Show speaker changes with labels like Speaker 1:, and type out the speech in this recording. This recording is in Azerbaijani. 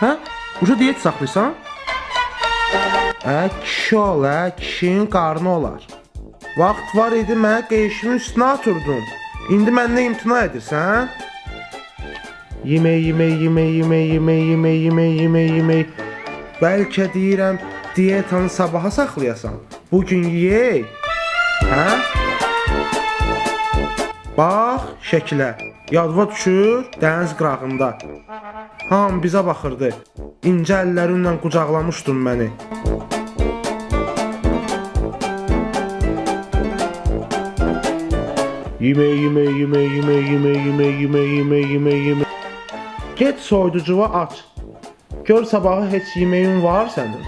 Speaker 1: Hə? Uşa diyet saxlayırsan? Ə, kişi ol, ə, kişinin qarnı olar. Vaxt var idi mənə qeyşinin üstünə oturdun. İndi məndən imtina edirsən? Yemək, yemək, yemək, yemək, yemək, yemək, yemək, yemək, yemək. Bəlkə deyirəm, dietanı sabaha saxlayasan. Bu gün yeyək. Hə? Bax, şəkilə. Yadva düşür, dəniz qırağında. Ham bizə baxırdı. İncə əllərinlə qucaqlamışdın məni. Yemək, yemək, yemək, yemək, yemək, yemək, yemək, yemək, yemək, yemək. Get soyducuva aç. Gör sabahı heç yeməyin var sənin.